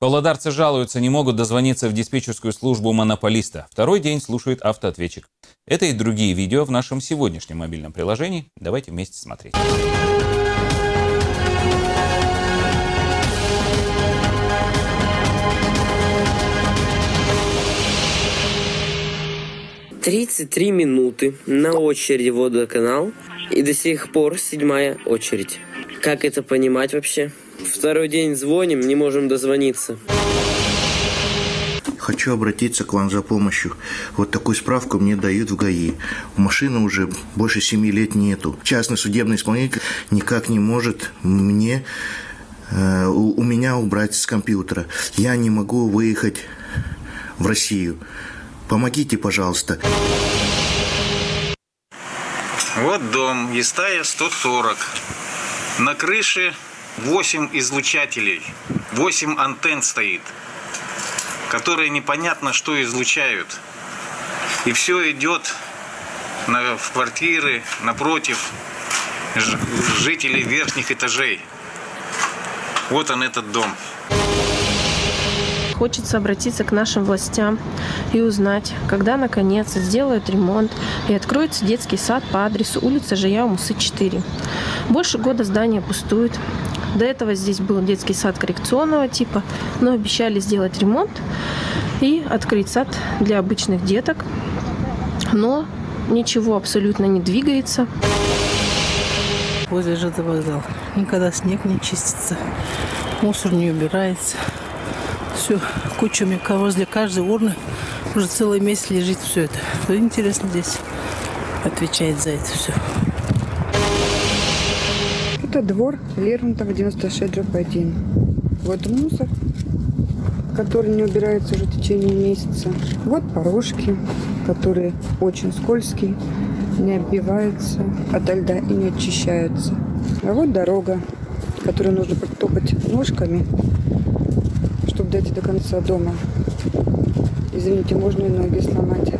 Павлодарцы жалуются, не могут дозвониться в диспетчерскую службу монополиста. Второй день слушает автоответчик. Это и другие видео в нашем сегодняшнем мобильном приложении. Давайте вместе смотреть. Тридцать три минуты на очереди водоканал и до сих пор седьмая очередь. Как это понимать вообще? Второй день звоним, не можем дозвониться. Хочу обратиться к вам за помощью. Вот такую справку мне дают в ГАИ. Машины уже больше семи лет нету. Частный судебный исполнитель никак не может мне э, у, у меня убрать с компьютера. Я не могу выехать в Россию. Помогите, пожалуйста. Вот дом, Естая 140. На крыше 8 излучателей, 8 антенн стоит, которые непонятно что излучают. И все идет на, в квартиры напротив жителей верхних этажей. Вот он этот дом. Хочется обратиться к нашим властям и узнать, когда наконец сделают ремонт и откроется детский сад по адресу улица Жаяу Мусы 4. Больше года здание пустует. До этого здесь был детский сад коррекционного типа, но обещали сделать ремонт и открыть сад для обычных деток. Но ничего абсолютно не двигается. Возле ЖД вокзал. Никогда снег не чистится, мусор не убирается. Все кучами возле каждой урны уже целый месяц лежит все это. Кто интересно здесь отвечает за это все. Это двор Лермонтова 96 дробь 1. Вот мусор, который не убирается уже в течение месяца. Вот порожки, которые очень скользкие, не отбиваются от льда и не очищаются. А вот дорога, которую нужно топать ножками, чтобы дойти до конца дома. Извините, можно и ноги сломать.